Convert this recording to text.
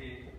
eh,